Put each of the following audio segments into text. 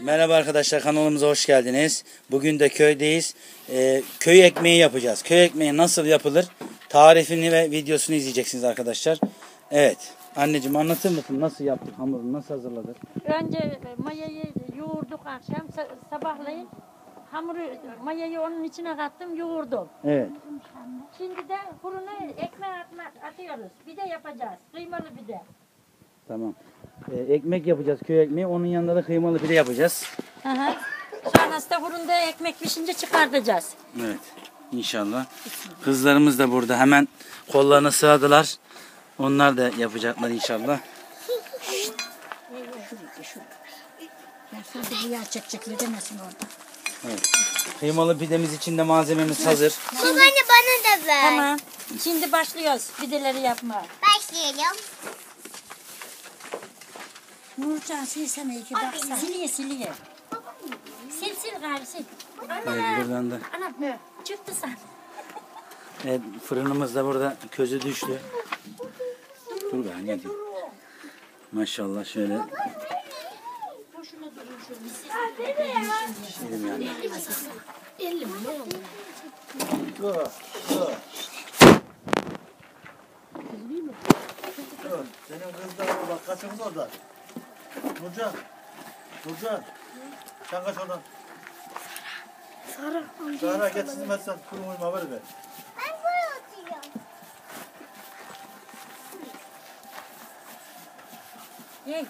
Merhaba arkadaşlar kanalımıza hoş geldiniz. Bugün de köydeyiz. Ee, köy ekmeği yapacağız. Köy ekmeği nasıl yapılır? Tarifini ve videosunu izleyeceksiniz arkadaşlar. Evet. Anneciğim anlatır mısın nasıl yaptık hamuru nasıl hazırladık? Önce mayayı yoğurduk akşam sa- sabahleyin hamuru mayayı onun içine kattım yoğurdum. Evet. Şimdi de fırına ekmeği atmak atıyoruz. Bir de yapacağız. Kıymalı bir de. Tamam. Ee, ekmek yapacağız köy ekmeği. Onun yanında da kıymalı pide yapacağız. Hı hı. Sonrasında fırında ekmek pişince çıkartacağız. Evet. İnşallah. Kızlarımız da burada hemen kollarına sığadılar. Onlar da yapacaklar inşallah. Demesin orada. Evet. Kıymalı pidemiz için de malzememiz hazır. Babaanne bana da ver. Tamam. Şimdi başlıyoruz pideleri yapmaya. Başlayalım. Nurcan sil sana iki baksana. Siliye siliye. Sil sil gari sil. Evet, buradan da. Ana çıktı sen. Evet, fırınımız da burada közü düştü. Dur be ne diyeyim. Maşallah şöyle. Şeyim yani. Senin kızlarına bak kaçınız orada. Nurcan. Nurcan. Sen kaç oradan. Sara. Sara getirdim ben sen kurum uyuma ver. Ben buraya oturuyorum. İyi.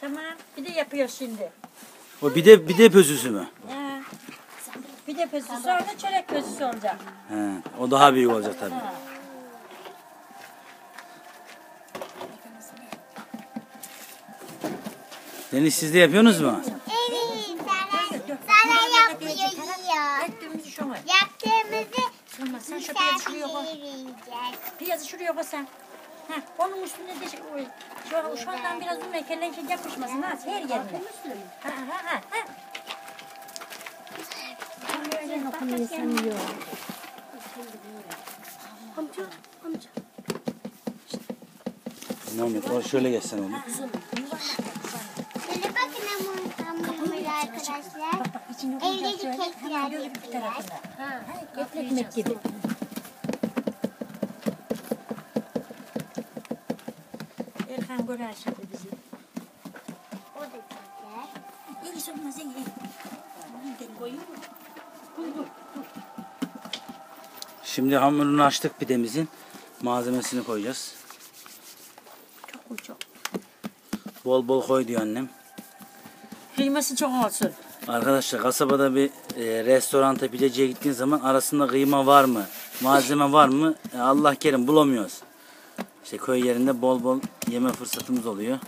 Tamam. Bir de yapıyoruz şimdi. O bir de bir de pözüsü mü? Ha. Bir de pözüsü sonra çörek pözüsü olacak. He, o daha büyük olacak tabii. Ha. Deniz siz de yapıyorsunuz mu? Evet. Sara, Sara yapıyor. Yaptığımızı Tamam sen şu piyazı şuraya koy. Piyazı şuraya koy sen. Heh, onun üstünde de şu, şu, şu andan biraz un ekelen şey yapışmasın ha her yerine. Ha ha ha. ha. Mehmet o şöyle geçsen oğlum. Şöyle bakın hamur, hamurları arkadaşlar. Bak içine Evdeki koyacağız şöyle. kekler tarafına. Ha, ekmek gibi. Erkan görer şimdi bizi. O da güzel. İyi sönmez iyi. Koyayım mı? Şimdi hamurunu açtık pidemizin. Malzemesini koyacağız. Çok koy çok. Bol bol koy diyor annem. Kıyması çok olsun. Arkadaşlar kasabada bir e, restoranta pideciye gittiğin zaman arasında kıyma var mı? Malzeme var mı? E, Allah kerim bulamıyoruz. İşte köy yerinde bol bol yeme fırsatımız oluyor.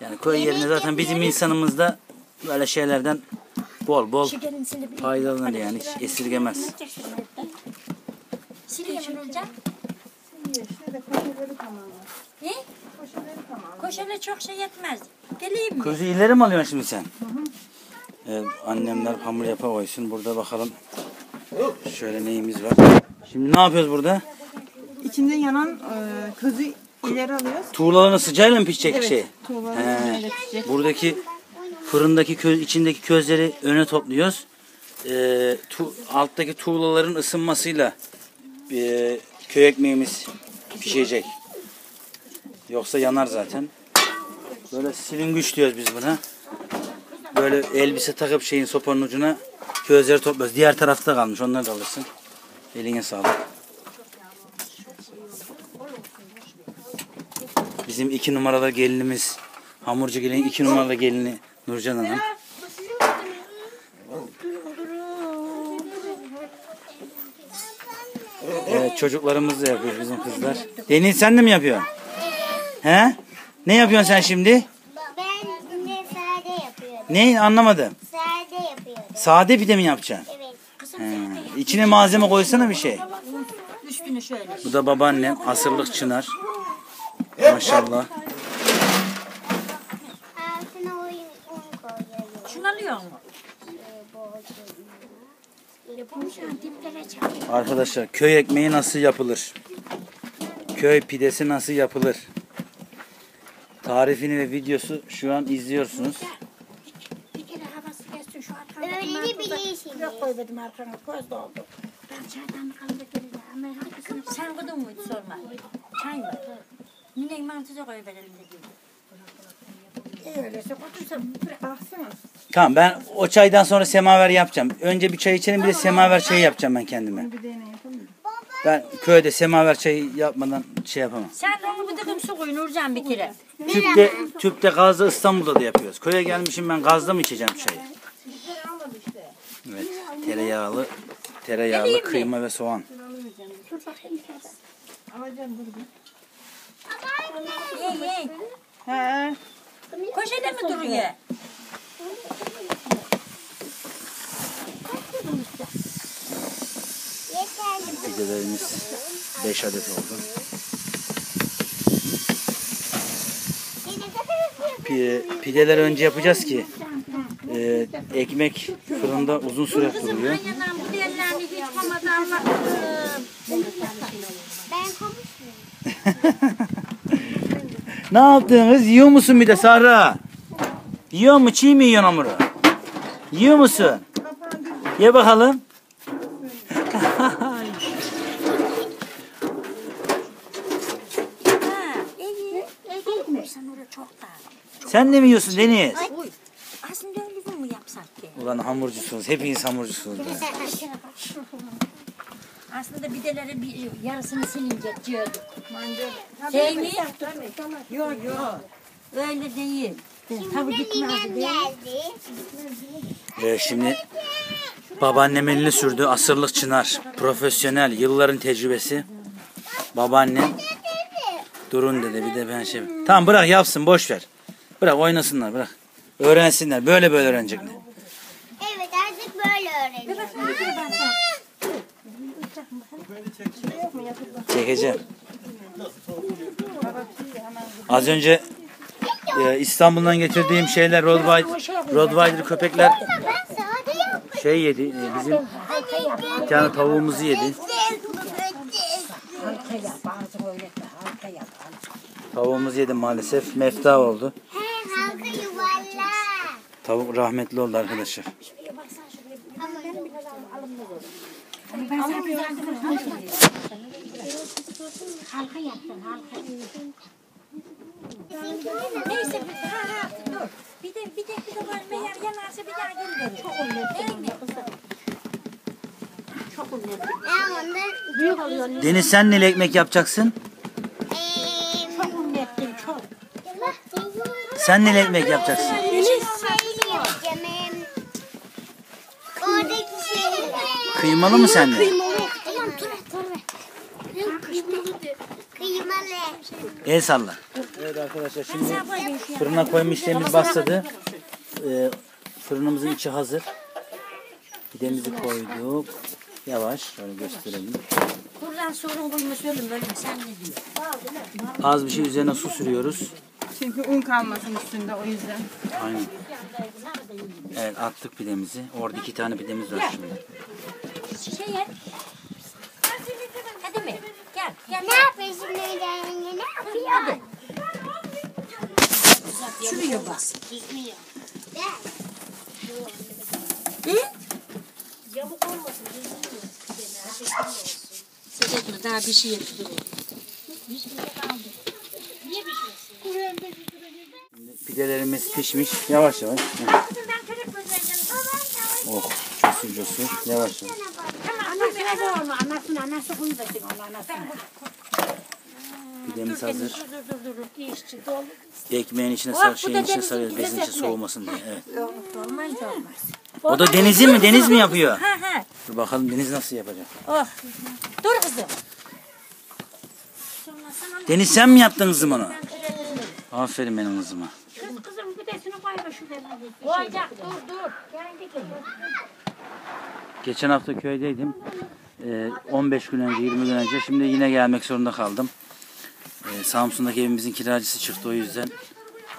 Yani köy yerinde zaten bizim insanımızda böyle şeylerden bol bol faydalanır yani hiç esirgemez. Mu Nurcan? Ne? Koşele çok şey yetmez. Geleyim mi? Közü ileri mi alıyorsun şimdi sen? Evet, annemler hamur yapa koysun. Burada bakalım şöyle neyimiz var. Şimdi ne yapıyoruz burada? İçinde yanan e, közü ileri alıyoruz. Tuğlaların sıcağıyla mı pişecek Evet, şey? öyle pişecek. Buradaki fırındaki köz, içindeki közleri öne topluyoruz. Ee, tu, alttaki tuğlaların ısınmasıyla e, köy ekmeğimiz pişecek. Yoksa yanar zaten. Böyle silingüç diyoruz biz buna. Böyle elbise takıp şeyin sopanın ucuna közleri topluyoruz. Diğer tarafta kalmış. Onları da alırsın. Eline sağlık. Bizim iki numaralı gelinimiz, hamurcu gelin iki numaralı gelini Nurcan Hanım. Evet çocuklarımız da yapıyor bizim kızlar. Deniz sen de mi yapıyorsun? He? Ne yapıyorsun sen şimdi? Ben yine sade yapıyorum. Ne anlamadım. Sade yapıyorum. Sade pide mi yapacaksın? Evet. He. İçine malzeme koysana bir şey. Bu da babaannem asırlık çınar. Maşallah. Altına un, un koyuyorum. Şunu alıyor mu? Arkadaşlar köy ekmeği nasıl yapılır? Köy pidesi nasıl yapılır? Tarifini ve videosu şu an izliyorsunuz. Şu arkada Öğleni bilirsiniz. Yok koymadım arkana koz doldu. Ben çaydan kaldı geldi. Ama hangisini sen kudun muydu sorma. Çay mı? Ninen mantıca koyuverelim dedi. Öyleyse kudursa Baksana. Tamam ben o çaydan sonra semaver yapacağım. Önce bir çay içelim bir de semaver çayı yapacağım ben kendime. Bir deney yapalım. Ben köyde semaver çayı yapmadan şey yapamam. Sen onu bir tıkım su koy Nurcan bir kere. Tüpte, tüpte gazda İstanbul'da da yapıyoruz. Köye gelmişim ben gazda mı içeceğim çayı? Evet. Tereyağlı, tereyağlı kıyma ve soğan. Alacağım dur bir. Ye ye. He. Koşede mi duruyor? Pidelerimiz 5 adet oldu. Pi- Pideleri önce yapacağız ki e, ekmek fırında uzun süre duruyor. Ne yaptınız? Yiyor musun bir de Sahra? Yiyor mu? Çiğ mi yiyorsun hamuru? Yiyor musun? Ye bakalım. Sen de mi yiyorsun Deniz? Aslında öyle mi yapsak ki? Ulan hamurcusunuz. Hepiniz hamurcusunuz. be. Aslında bideleri bir yarısını silince diyorduk. Şey mi? Yok yok. Öyle değil. Tabii gitmez Ninem değil. geldi. Ee, şimdi babaannem elini sürdü. Asırlık çınar. Profesyonel. Yılların tecrübesi. Babaannem durun dedi. Bir de ben şey... Tamam bırak yapsın. Boş ver. Bırak oynasınlar. Bırak. Öğrensinler. Böyle böyle öğrenecekler. Evet artık böyle öğreniyorum. Çekeceğim. Az önce e, İstanbul'dan getirdiğim şeyler Rottweiler, Rottweiler köpekler şey yedi. e, bizim bir tane tavuğumuzu yedi. Tavuğumuz yedi maalesef. Mefta oldu. Tavuk rahmetli oldu arkadaşlar. Halka yaptın, halka. Neyse, bir ha, ha, dur. Bir de, bir de, bir de var. Meğer yanarsa bir daha geri. Çok oluyor. Deniz sen neyle ekmek yapacaksın? Çok çok. Sen neyle ekmek yapacaksın? Kıymalı mı sende? Kıymalı. Tamam dur. Kıymalı. El salla. Arkadaşlar şimdi bir şey. fırına koyma işlemimiz başladı. Ee, fırınımızın içi hazır. Pidemizi koyduk. Yavaş şöyle gösterelim. Buradan sorun koyma söyleme böyle sen ne diyorsun? Az bir şey üzerine su sürüyoruz. Çünkü un kalmasın üstünde o yüzden. Aynen. Evet attık pidemizi. Orada iki tane pidemiz var şimdi. Şeye. Hadi mi? Gel, gel. Ne yapıyorsun öyle? Ne yapıyorsun? Şuraya bak. Sıcaklı daha bir şey yapıyor. Pidelerimiz pişmiş. Yavaş yavaş. Oh, cosu cosu. Yavaş yavaş. Anasına da onu, anasına, anası kuyuversin onu, anasına. Pidemiz hazır. Dur dur dur dur. İşçi dolu. Ekmeğin içine sar, şeyin içine sarıyoruz. Bezin içi lezzetli. soğumasın diye. Evet. Olmaz olmaz. O da Deniz'in mi? Deniz mi yapıyor? Ha ha. Dur bakalım Deniz nasıl yapacak? Oh. Dur kızım. Deniz sen mi yaptın kızım onu? Aferin benim kızıma. Kız kızım gıdesini koyma şuraya. Koyacak dur dur. Geçen hafta köydeydim. Ee, 15 gün önce, 20 gün önce. Şimdi yine gelmek zorunda kaldım. Ee, Samsun'daki evimizin kiracısı çıktı o yüzden.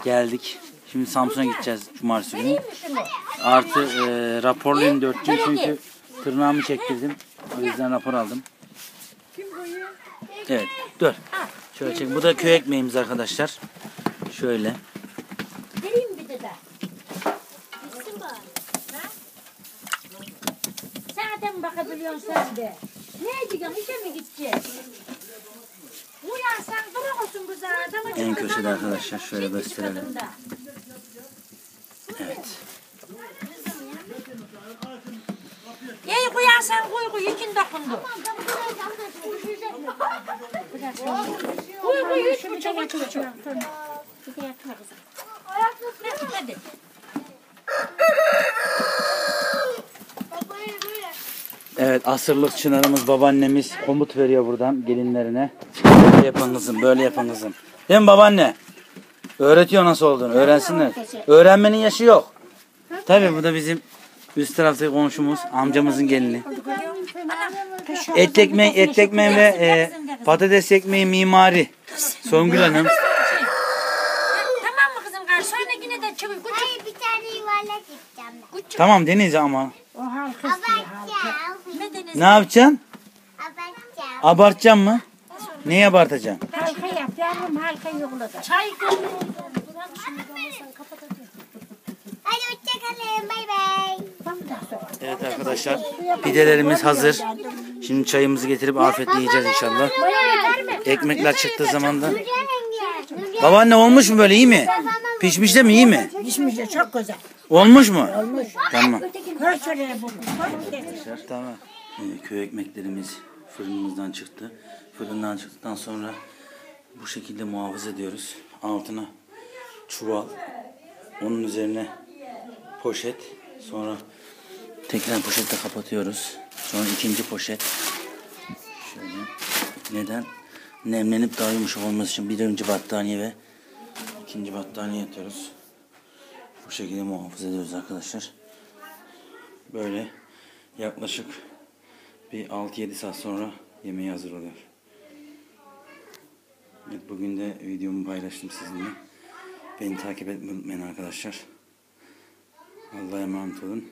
Geldik. Şimdi Samsun'a gideceğiz cumartesi günü. Artı e, raporluyum 4 gün çünkü tırnağımı çektirdim. O yüzden rapor aldım. Evet dur. Şöyle çek. Bu da köy ekmeğimiz arkadaşlar. Şöyle. Mi bakabiliyorsun sen de? Ne diyorsun? İşe mi gideceksin? Uyan sen durur musun bu zaten? En köşede arkadaşlar şöyle gösterelim. Evet. İyi uyan sen koy koy. İkin dokundu. Koy koy. Üç buçuk üç buçuk. Hadi. Evet asırlık çınarımız babaannemiz komut veriyor buradan gelinlerine. Böyle yapın kızım böyle yapın kızım. Değil mi babaanne? Öğretiyor nasıl olduğunu öğrensinler. Öğrenmenin yaşı yok. Tabii bu da bizim üst taraftaki komşumuz amcamızın gelini. Et ekmeği, et ekmeği ve e, patates ekmeği mimari. Songül Hanım. Tamam mı kızım kardeş? Sonra yine de çıkıyor. Küçük. Hayır bir tane yuvarlak gideceğim ben. Tamam Deniz ama. Abartacağım. Ne deniz? Ne yapacaksın? Abartacağım. Abartacaksın mı? Neyi abartacaksın? Halka yap yavrum halka yolladı. Çay. Hadi hoşçakalın. Bay bay. Evet arkadaşlar pidelerimiz hazır. Şimdi çayımızı getirip afiyetle yiyeceğiz inşallah. Ekmekler çıktığı zaman da. Babaanne olmuş mu böyle iyi mi? Pişmiş de mi iyi mi? Pişmiş de çok güzel. Olmuş mu? Olmuş. Tamam. Koy şöyle bu. Tamam. Ee, köy ekmeklerimiz fırınımızdan çıktı. Fırından çıktıktan sonra bu şekilde muhafaza ediyoruz. Altına çuval, onun üzerine poşet, sonra tekrar poşetle kapatıyoruz. Sonra ikinci poşet. Şöyle. Neden? Nemlenip daha yumuşak olması için birinci battaniye ve ikinci battaniye atıyoruz. Bu şekilde muhafaza ediyoruz arkadaşlar. Böyle yaklaşık bir 6-7 saat sonra yemeği hazır oluyor. Evet, bugün de videomu paylaştım sizinle. Beni takip etmeyi unutmayın arkadaşlar. Allah'a emanet olun.